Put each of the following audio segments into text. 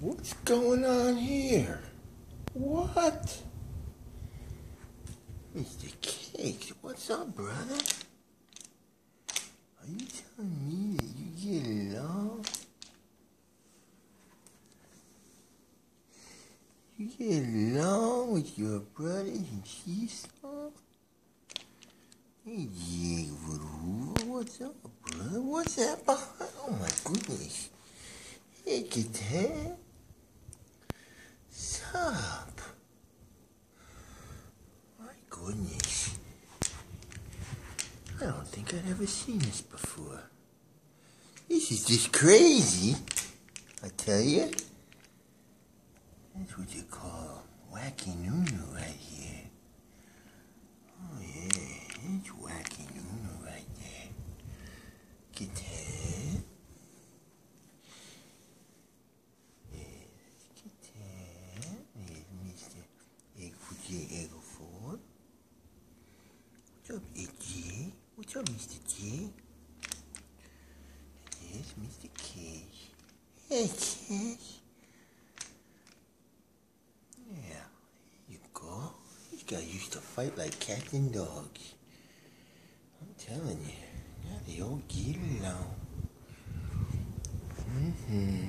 What's going on here? What? Mr. Cakes, what's up, brother? Are you telling me that you get along? You get along with your brothers and sisters? Hey, what's up, brother? What's that behind? Oh my goodness. Hey, get that. Sup? My goodness. I don't think I'd ever seen this before. This is just crazy. I tell you. That's what you call wacky Nunu right here. Oh yeah, it's wacky Nunu right there. Get that. Yes, get that. There's Mr. Egg Ford. What's up, J? What's up, Mr. J? Yes, Mr. Cash. Hey, Cash. Yeah, you go. These guys used to fight like cats and dogs. I'm telling you, now they all get along. Mm-hmm.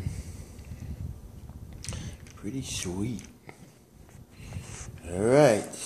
Pretty sweet. All right.